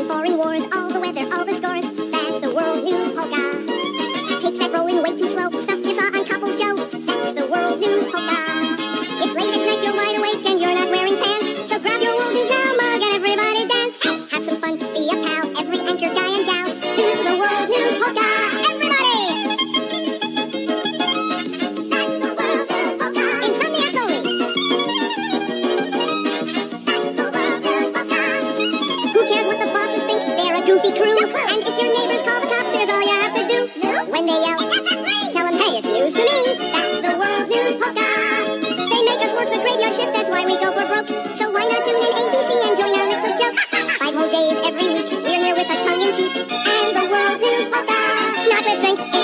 and foreign wars, all the weather, all the scores. That's the world news polka. Tapes that rolling way too slow, stuff you saw on Koppel's Show. That's the world news polka. It's late at night, you're wide awake, and you're not wearing pants. So grab your world news now mug and everybody dance. Have some fun, be a pal, every anchor guy. When they yell, tell them, hey, it's news to me. That's the World News Polka. They make us work the graveyard shift, that's why we go for broke. So why not tune in ABC and join our little joke? Five whole days every week, we're here with a tongue in cheek. And the World News Polka, not lip sync,